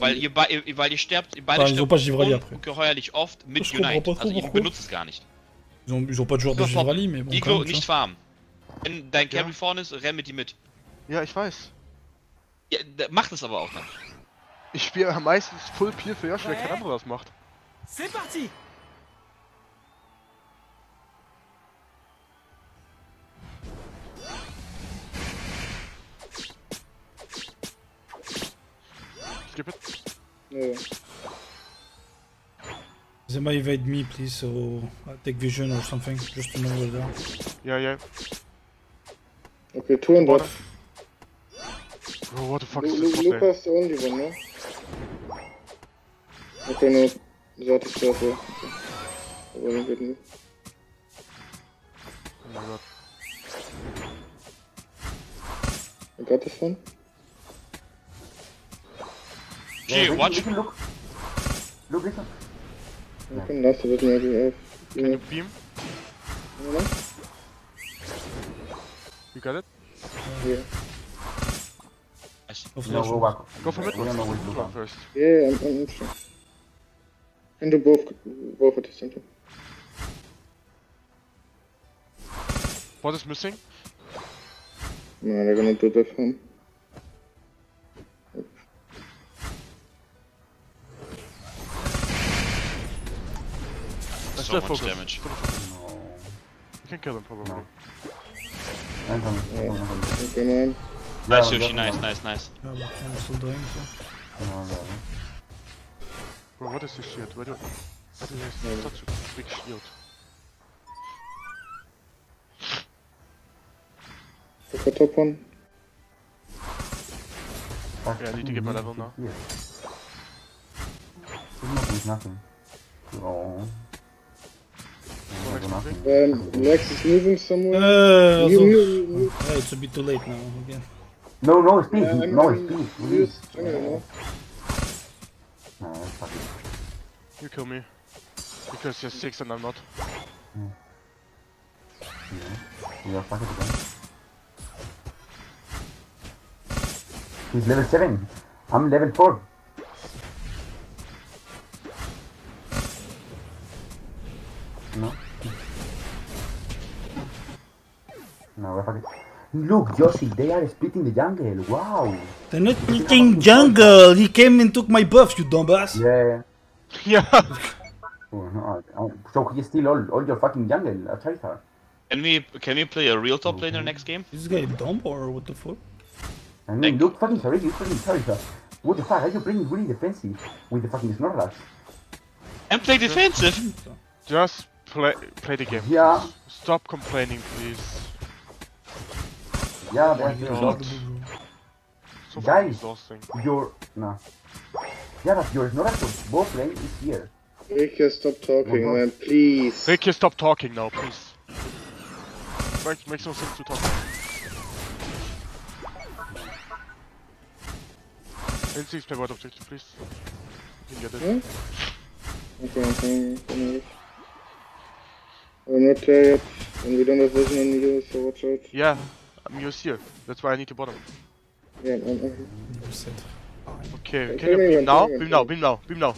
Weil ihr, ihr, weil ihr sterbt, ihr beide sterbt Givrali après. ungeheuerlich oft mit Je Unite. Also ihr benutzt es gar nicht. Ils ont, ils ont pas de joueur de Givrali, mais bon. Iglo, nicht farmen. Wenn dein Ja. Carry vorne ist, renn mit ihm mit. Ja, ich weiß. Ja, der macht es aber auch dann. Ich spiele meistens Full Peel für Yoshi, weil kein anderer das macht. C'est parti Skip it. Yeah. Zema evade me, please, so uh, take vision or something, just to know where they are. Ja, ja. Okay, two and Bottom. off. Bro, what the fuck Lu is this bot lane? Luca's the only one, no? Okay, no. Zat is there as well. Okay. I wasn't getting it. Oh my god. I got this one. G, watch. Listen, look. Look, listen. Okay, nice to maybe have. Can Yeah. you beam? You? You got it? Yeah. Nice. No No, flash. go back. Go for mid. We don't know Go first. Yeah, I'm, I'm sure. Can do both, both at the same time. Bot is missing. No, they're gonna do that for So still much focus. damage. No. You can kill him probably. No. Anton, Yeah. Nice, Yeah, Yoshi, nice, nice, nice. Yeah, I'm still dying, so. No, no. Bro, what is this shield? Why do why do they have such a big shield? Look at top one. Fuck, Yeah, I need to get my level now. Here. He's nothing. Oh. So next nothing. Um, Lex is moving somewhere. Uh, You also, move, move. yeah, it's a bit too late now, again. No, no, speed. Yeah, I'm- no, I'm- speed. use Please. jungle now. No, fuck it. You kill me. Because you're 6 and I'm not. Yeah. Yeah, fuck it again. He's level 7. I'm level 4. Look, Yoshi, they are splitting the jungle. Wow. They're not eating jungle! He came and took my buff, you dumbass! Yeah. Yeah. Oh, no, oh, so he steal all, all your fucking jungle, uh, Charizard. Can we can we play a real top laner next game? Is this guy dumb or what the fuck? And then Thank- look, fucking sorry, you fucking Charizard. What the fuck, are you playing really defensive with the fucking Snorlax? And play defensive! Just play play the game. Yeah. Stop complaining, please. Yeah, that's my a lot. So Guys. exhausting. Your, no. Yeah, but your Snorlax both lane is here. Rika, stop talking, Mhm. man, please. Ricky, stop talking now, please. Makes, makes no sense to talk. Instincts play white objective, please. You can get it. Hmm? Okay, I'm coming. I'm coming. I'm not there yet, and we don't have vision on you, so watch out. Yeah, Used here. That's why I need to bottom. Yeah, I'm, I'm, You. Okay, Okay, can you beam now? Beam now, beam now, beam now.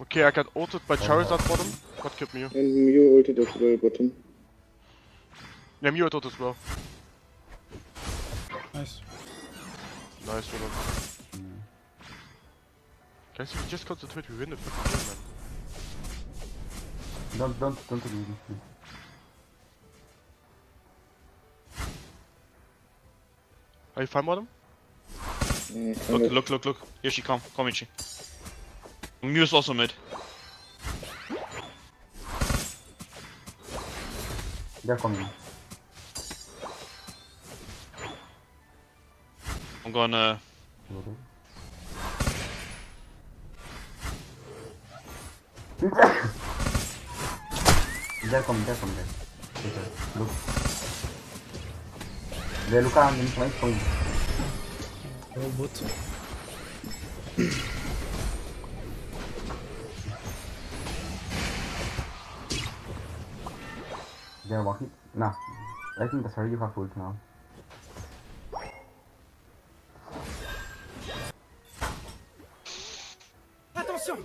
Okay, I got ulted by Charizard bottom. What killed Mew? and Mew ulted as well, bottom. Yeah, Mew ulted as well. Nice. Nice, well done. Guys, if we just concentrate, we win the fucking game, man. Don't, don't, don't do this. Are you fine, bottom? Yeah, kind Look, look, look, Here she come, come, Yoshi. Mew's also mid. They're coming. I'm gonna. they're coming, they're coming. There. Look. They look around in place point. Well, They're walking. Nah. I think that's already you have ult now. Attention!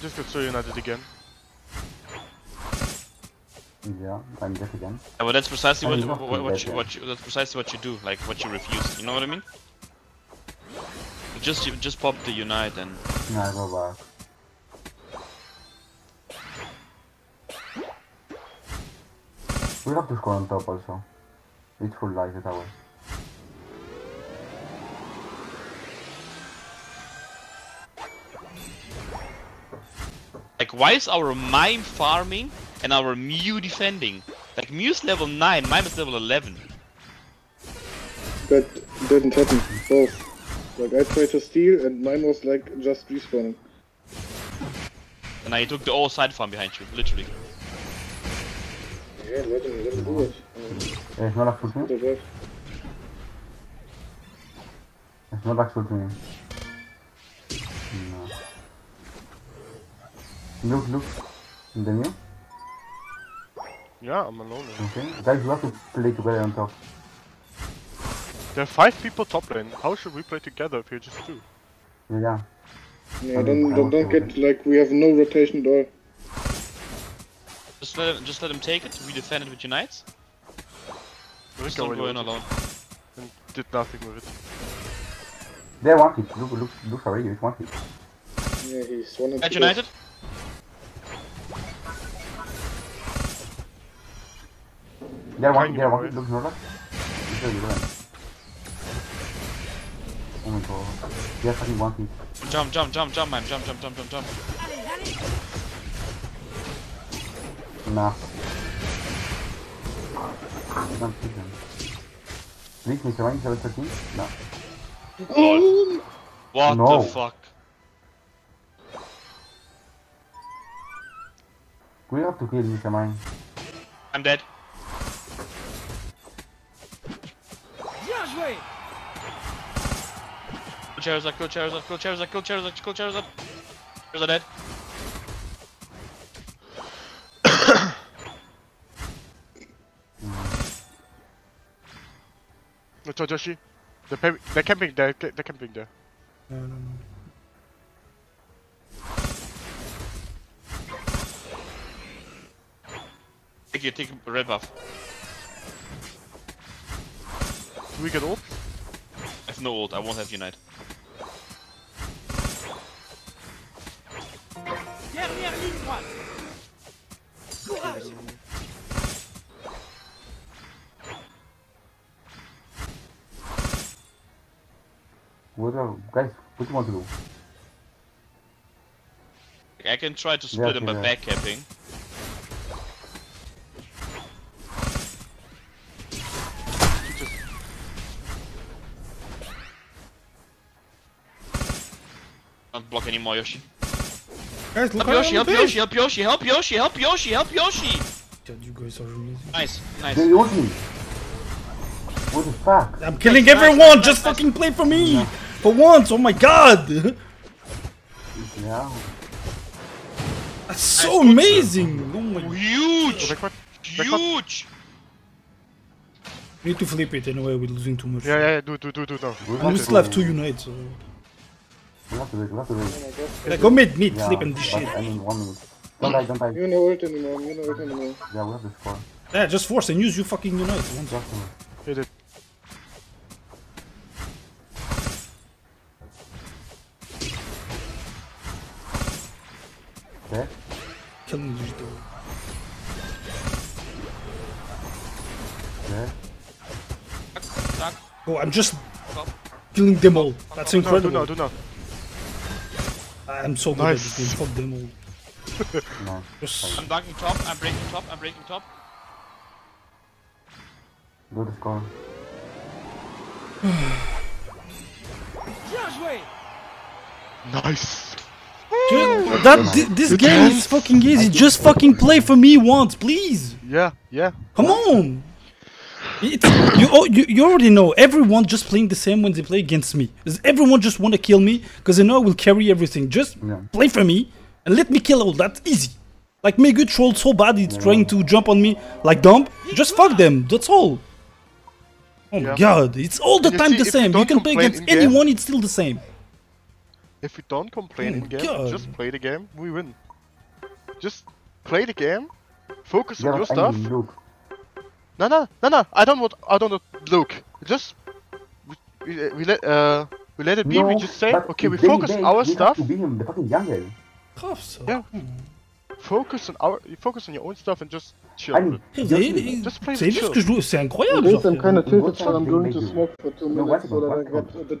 Just got so united again. Yeah, I'm dead again. Yeah, but that's precisely what what, what, you, what you that's precisely what you do, like what you refuse. You know what I mean? You Just you just pop the unite and Nah, I go back. We have to score on top also. It's full life the tower. like why is our mime farming and our Mew defending? Like Mew's level nine, mime is level eleven. That didn't happen. Both. Like I tried to steal and mime was like just respawning. And I took the all side farm behind you, literally. Yeah, let him, let him do it. There's no back to me. Uh, There's no back to me. No. Look, look. In the new? Yeah, I'm alone. now. Okay. Guys, you have to play together on top. There are five people top lane. How should we play together if you're just two? Yeah, yeah. yeah, don't, don't, don't get like we have no rotation at all. Just let him, just let him take it. We defend it with unites. Just Rico don't go in alone. and did nothing with it. They want it. Look, look, look already. It's one hit. Yeah, he's one and At two. united. They're one. Tiny They're boy. one. Look, Snorlax. Look at you, run. Oh my god. They're fucking one hit. Jump, jump, jump, jump, mime. Jump, jump, jump, jump, jump. Nah. Don't hit them. Please, Mr. Mime, level 13? No. Oh! What No. the fuck? We have to kill Mr. Mime. I'm dead. Kill Charizard, kill Charizard, kill Charizard, kill Charizard, kill Charizard. Charizard dead. No, Yoshi. They're, camping there. They're camping there. no, no, no. Take it, take red buff. Do we get ult? I have no ult, I won't have unite. What are, guys, what do you want to do? I can try to split him by yeah. back block anymore, Yoshi. Guys, look Help Yoshi, at help Yoshi, help Yoshi, help Yoshi, help Yoshi, help Yoshi! God, you guys are amazing. Nice, nice. They ult me! What the fuck? I'm killing nice, everyone! nice, Just nice. fucking play for me! For once! Oh my god! Yeah. That's so amazing! Oh my Huge! backward. Huge! We need to flip it anyway, we're losing too much. Yeah, yeah, yeah. Do, do, do, do now. We And have we still have two it. unites, so... We have to do it, we have to do it. Yeah, go mid, mid, Yeah, flip and this shit. I mean, one minute. Don't die, don't die. You no ult anymore, you no ult anymore. Yeah, we have to score. Yeah, just force and use your fucking unite. Once. Just to... Hit it. Okay? Killing these though. Okay? Zack. Oh, I'm just killing them all. That's Do now, do incredible. now, do now. I'm so good Nice. at this game. Fuck them all. Nice. Just I'm dunking top, I'm breaking top, I'm breaking top. Do the score. Nice. Ju- that thi- this game is fucking easy. Just fucking play for me once, please. Yeah, yeah. Come on. It's, you, oh, you you already know everyone just playing the same when they play against me. Is everyone just want to kill me because they know I will carry everything. Just Yeah. play for me and let me kill all that easy. Like Megu trolled so bad he's trying to jump on me like dump. Just fuck them. That's all. Oh my god, it's all the You time see, the if you same. You can play against anyone, it's still the same. If we don't complain Oh in game, God. just play the game, we win. Just play the game, focus Yeah, on your stuff. look. No, no, no, no. I don't want. I don't want Luke. Just we, we, we let uh we let it be. we just say okay. We they focus bait, our we have stuff. to beat him in the fucking jungle. Grave ça. Yeah. Focus on our. You focus on your own stuff and just chill. I a mean, bit. Hey, Just- they- just play C'est with juste chill. que je joue, c'est incroyable. Against genre, I'm kinda frérot. tilted, so I'm going to smoke for two No, minutes what's so that I it- get the